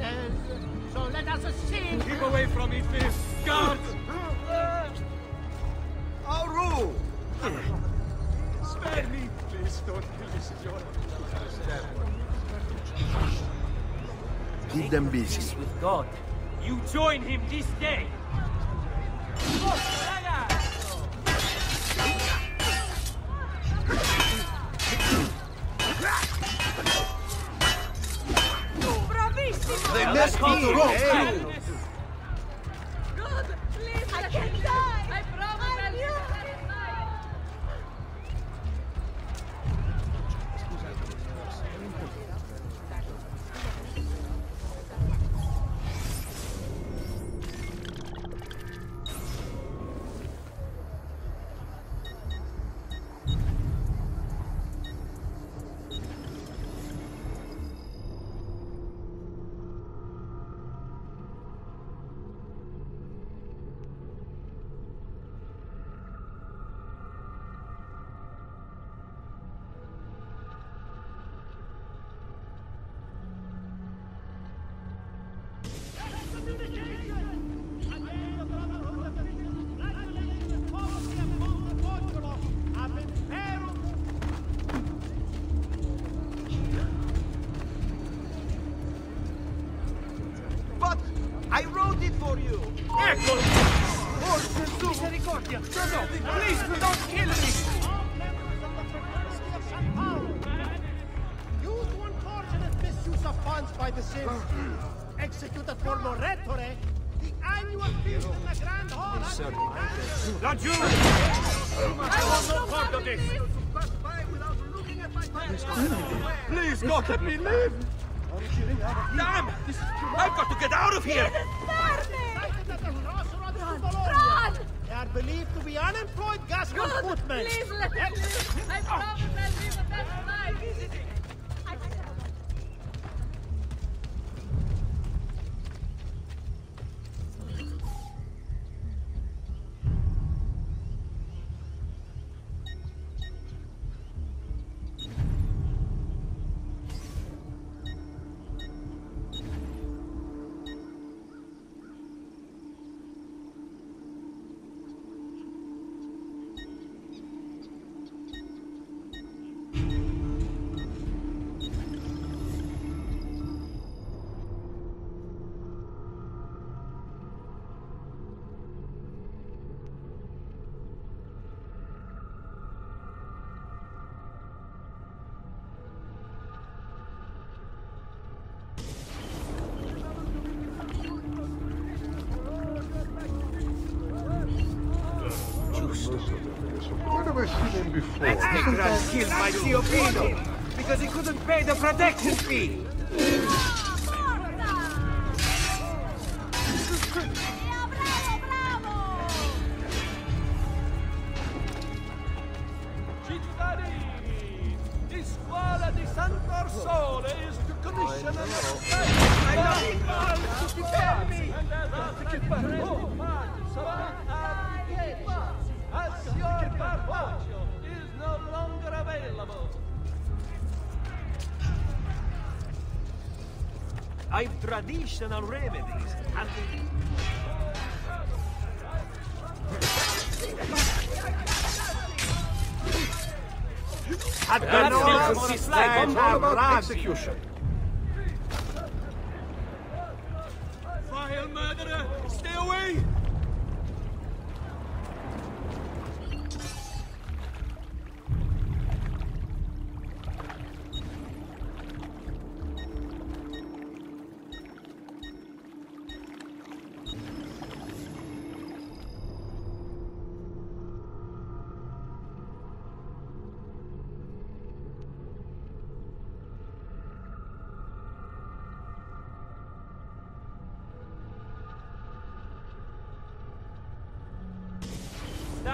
approaches, so let us sing. Keep away from me, please. Guards! Auru! Uh, Spare me, please. Don't kill me, signora. Keep them busy. With God. You join him this day. Please, do not kill Grand Hall has been cancelled. Laggiù! I want no part of this! Please, God, let me live! Damn! I've got to get out of here! Sighted at the crossroads of Bologna. Run! They are believed to be unemployed Gascon God, footmen. please let me live. I promise I'll live a better life. Where have I seen him before? Hegran killed my Ciopino because he couldn't pay the protection fee! Traditional remedies and Had this land What about Razi. execution?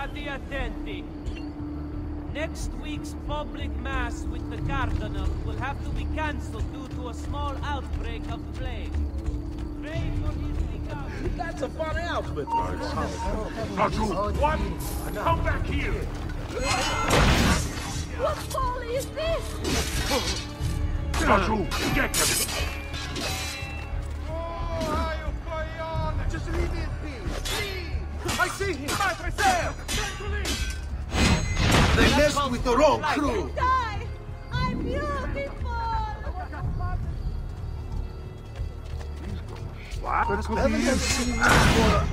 stati attenti. Next week's public mass with the Cardinal will have to be cancelled due to a small outbreak of plague. That's a fun outfit. Raju, what? Come back here! What folly is this? Raju, get him! wrong crew. What?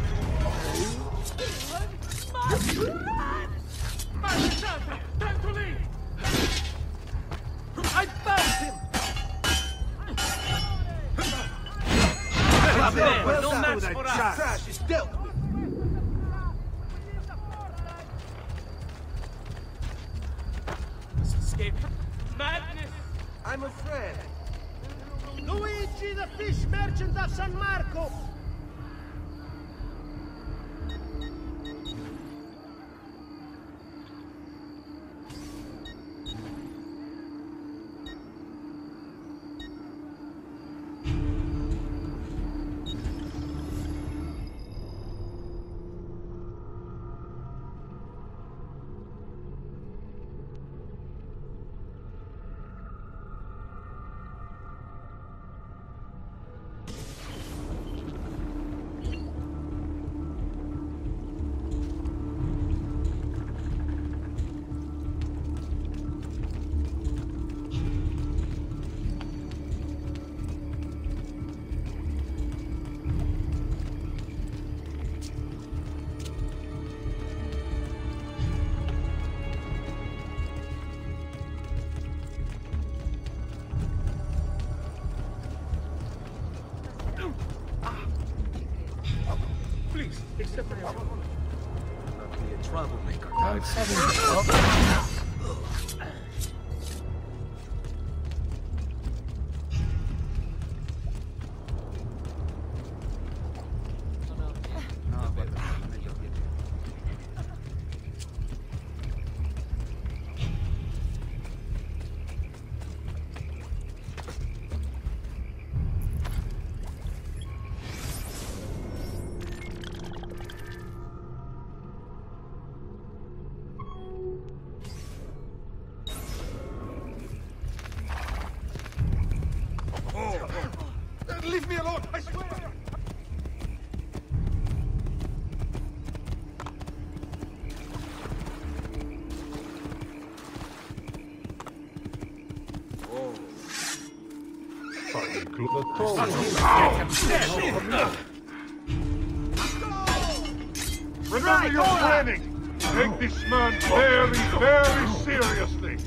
Remember your planning. Take this man very, very seriously.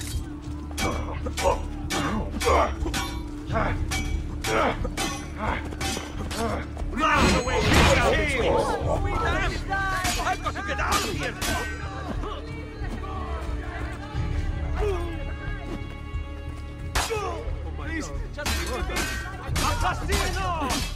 Run away, I've got to get out of here! assassino!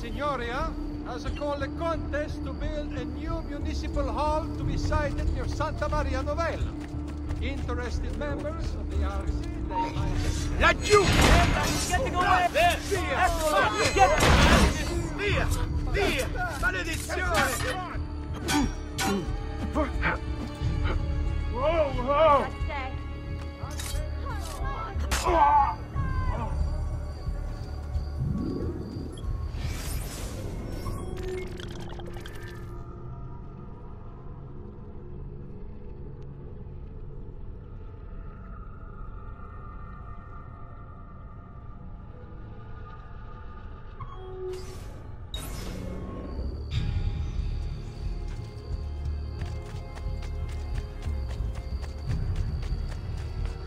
Signoria has called a contest to build a new municipal hall to be sited near Santa Maria Novella. Interested members of the RC, they might... Laggiù! He's getting away! There! Eccolo! Get Via! Via! Maledizione!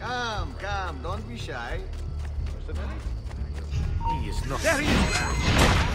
Come, come, don't be shy. He is not... There he is!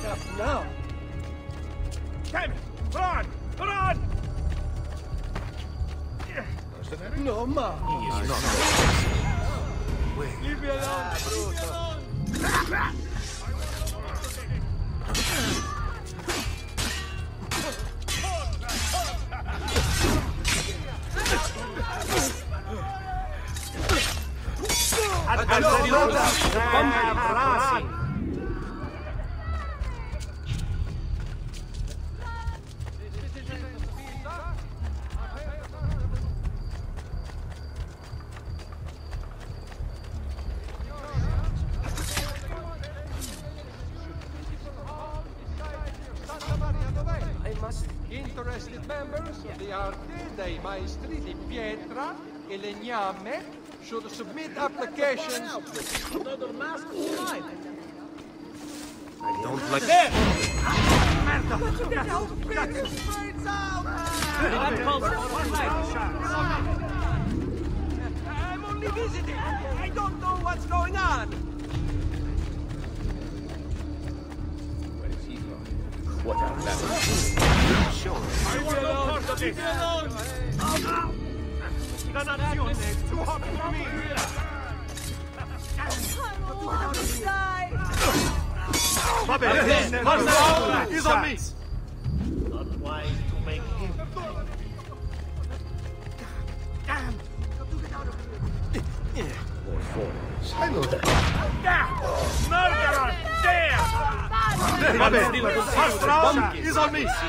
enough now. Damn it! run! on! No, ma. He is not. Wait. Leave me alone. Ah, Leave me alone. Al-Qaeda! Al-Qaeda! Should submit applications. Another mask tonight. I don't like That calls for a fight. I'm only visiting. I don't know what's going on. What a mess. I want no part of this! Dannazione! Too hot for me! Va bene! Forza! He's on me! Not wise to make him. More foreigners. I know that. Murderer! There! Va bene! Forza! He's on me! Notice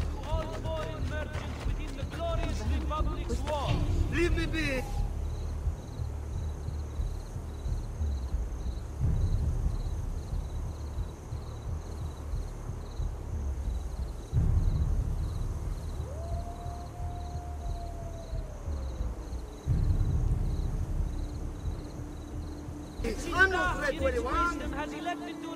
to all foreign merchants within the glorious Republic's walls. Leave me be! system has elected to...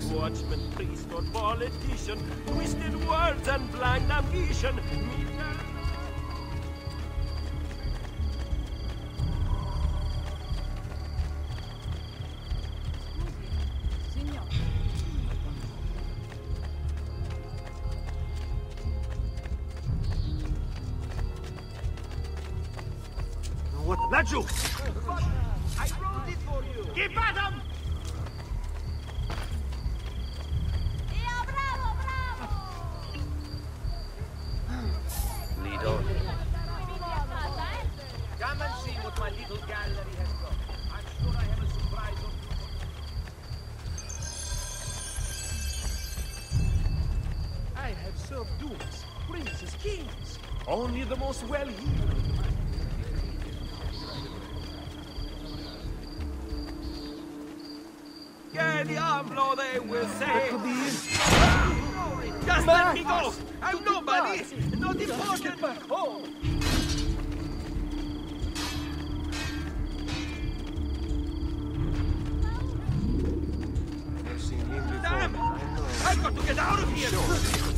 Eggs. Watchman, priest, or politician, twisted words and blind ambition. What? Get out of here! Bene,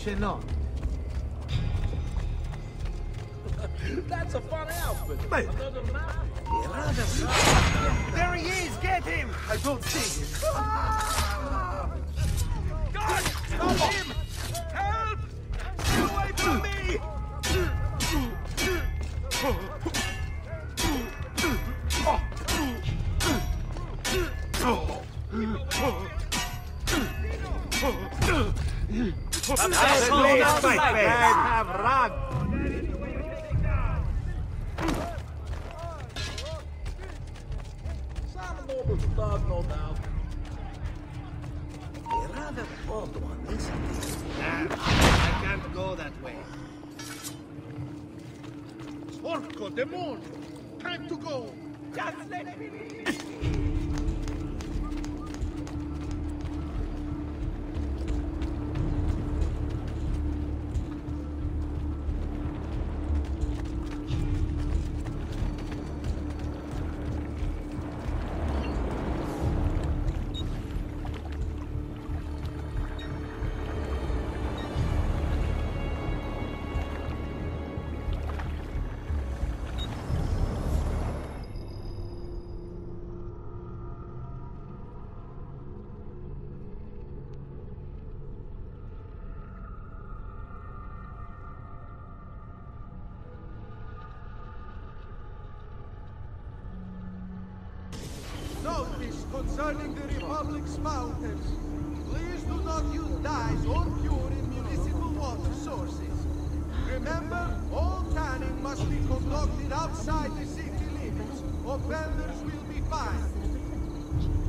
Felice no. That's a funny outfit. Mate. There he is! Get him! I don't see him. Ah! God! Stop him! Asshole outside. have Notice concerning the Republic's fountains. Please do not use dyes or pure in municipal water sources. Remember, all tanning must be conducted outside the city limits. or Offenders will be fined.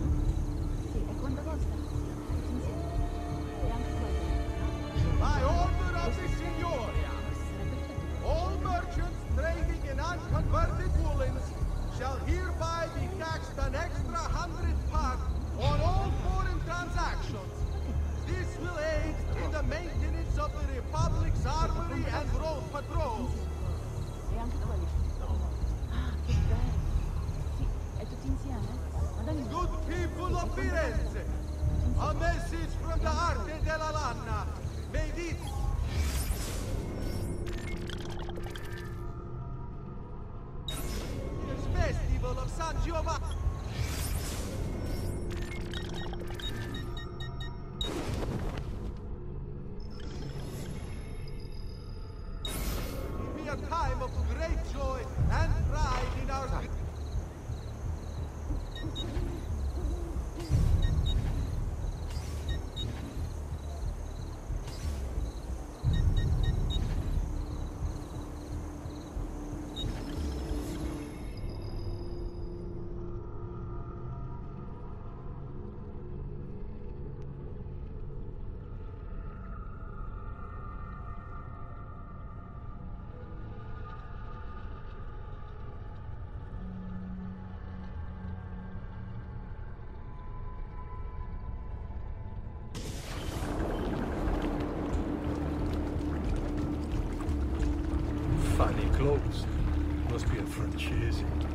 a Firenze, ammessi in sfronda arte della lanna, medit Funny clothes. Must be a. Short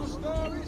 stories. Ma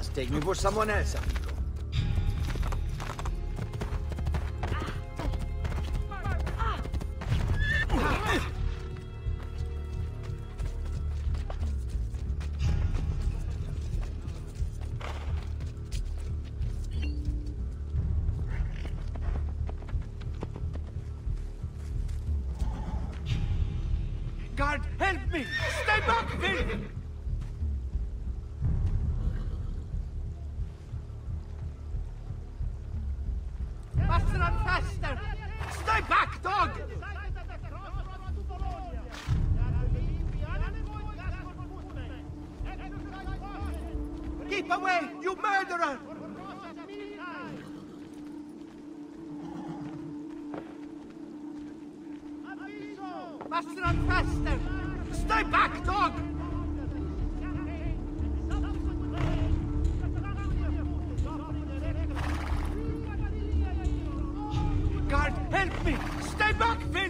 Must take me for someone else. Help me! Stay back, Vince!